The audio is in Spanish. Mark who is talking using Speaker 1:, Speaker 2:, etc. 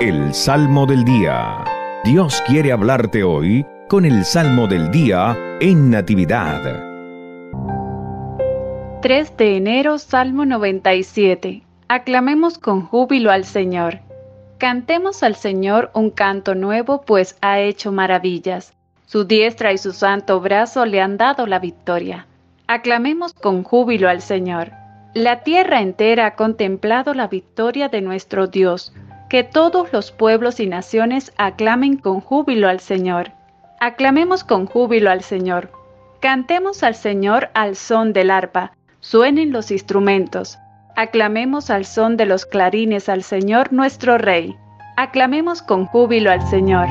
Speaker 1: El Salmo del Día. Dios quiere hablarte hoy con el Salmo del Día en Natividad.
Speaker 2: 3 de enero, Salmo 97. Aclamemos con júbilo al Señor. Cantemos al Señor un canto nuevo, pues ha hecho maravillas. Su diestra y su santo brazo le han dado la victoria. Aclamemos con júbilo al Señor. La tierra entera ha contemplado la victoria de nuestro Dios. Que todos los pueblos y naciones aclamen con júbilo al Señor. Aclamemos con júbilo al Señor. Cantemos al Señor al son del arpa. Suenen los instrumentos. Aclamemos al son de los clarines al Señor nuestro Rey. Aclamemos con júbilo al Señor.